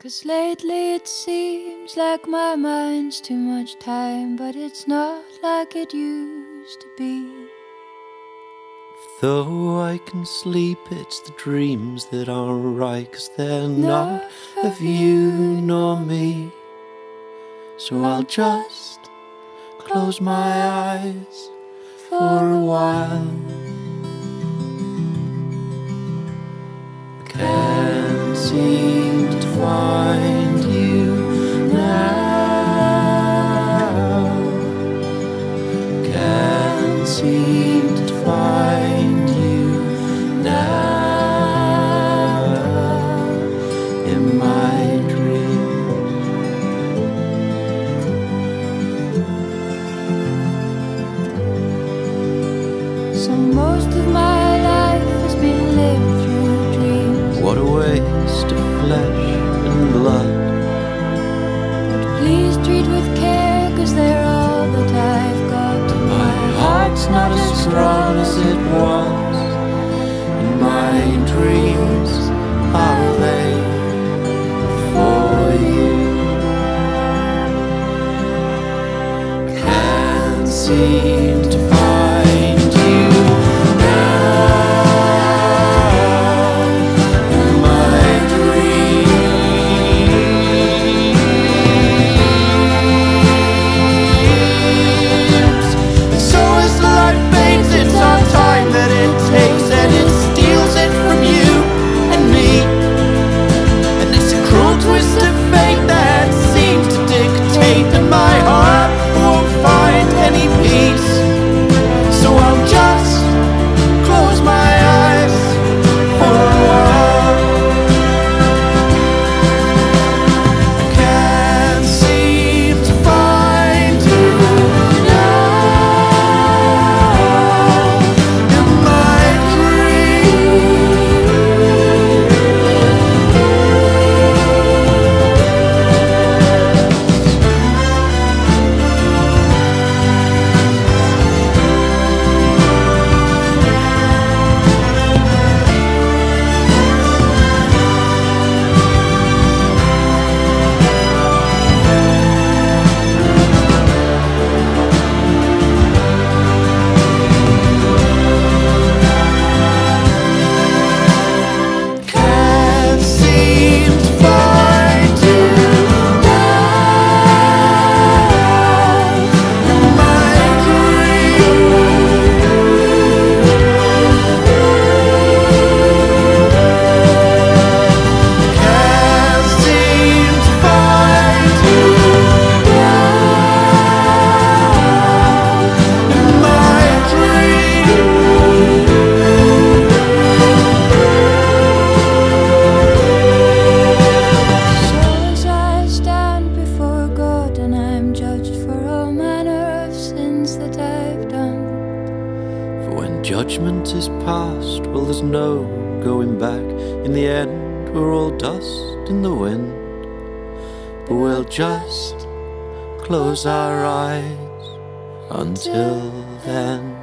Cause lately it seems like my mind's too much time, but it's not like it used to be. Though I can sleep, it's the dreams that aren't right, cause they're not, not of you nor me. So I'll just close my eyes for a while. one. seemed to Judgment is past, well, there's no going back. In the end, we're all dust in the wind. But we'll just close our eyes until then.